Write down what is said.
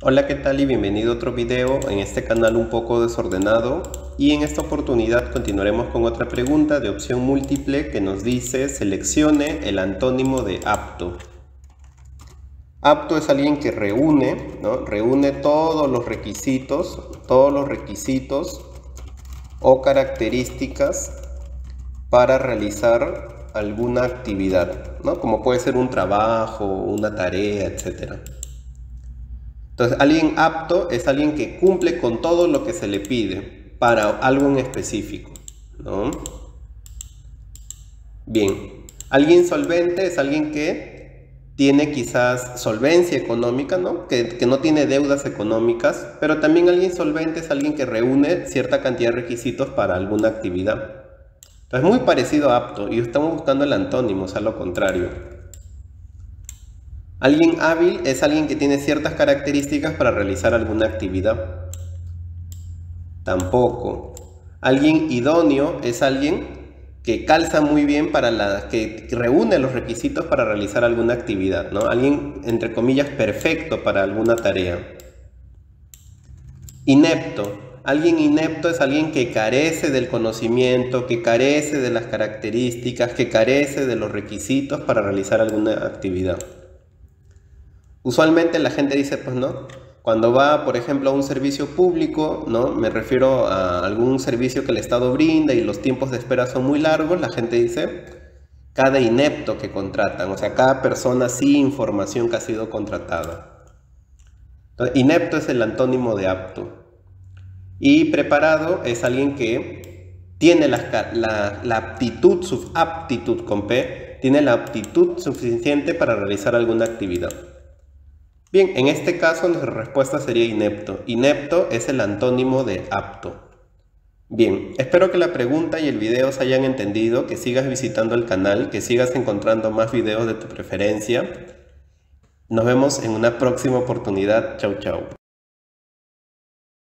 Hola, ¿qué tal? Y bienvenido a otro video en este canal un poco desordenado. Y en esta oportunidad continuaremos con otra pregunta de opción múltiple que nos dice seleccione el antónimo de apto. Apto es alguien que reúne, ¿no? Reúne todos los requisitos, todos los requisitos o características para realizar alguna actividad, ¿no? Como puede ser un trabajo, una tarea, etcétera. Entonces, alguien apto es alguien que cumple con todo lo que se le pide para algo en específico. ¿no? Bien, alguien solvente es alguien que tiene quizás solvencia económica, ¿no? Que, que, no tiene deudas económicas, pero también alguien solvente es alguien que reúne cierta cantidad de requisitos para alguna actividad. Entonces, muy parecido a apto, y estamos buscando el antónimo, o sea, lo contrario. Alguien hábil es alguien que tiene ciertas características para realizar alguna actividad. Tampoco. Alguien idóneo es alguien que calza muy bien para la que reúne los requisitos para realizar alguna actividad, ¿no? Alguien entre comillas perfecto para alguna tarea. Inepto. Alguien inepto es alguien que carece del conocimiento, que carece de las características, que carece de los requisitos para realizar alguna actividad. Usualmente la gente dice, pues no, cuando va, por ejemplo, a un servicio público, ¿no? Me refiero a algún servicio que el Estado brinda y los tiempos de espera son muy largos, la gente dice, cada inepto que contratan, o sea, cada persona sin información que ha sido contratada. Inepto es el antónimo de apto. Y preparado es alguien que tiene la, aptitud, aptitud con P, tiene la aptitud suficiente para realizar alguna actividad. Bien, en este caso nuestra respuesta sería inepto. Inepto es el antónimo de apto. Bien, espero que la pregunta y el video se hayan entendido, que sigas visitando el canal, que sigas encontrando más videos de tu preferencia. Nos vemos en una próxima oportunidad. Chau, chau.